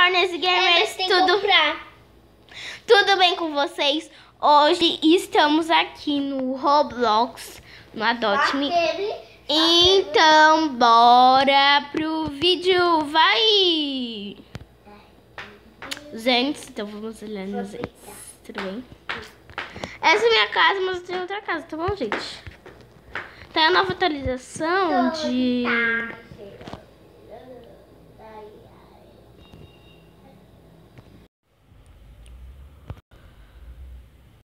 Corners Gamers, tudo, pra tudo bem com vocês? Hoje estamos aqui no Roblox, no Adopt Me. Então, bora pro vídeo, vai! Gente, então vamos olhar nos tudo bem? Essa é minha casa, mas eu tenho outra casa, tá bom, gente? Tá Tem a nova atualização de...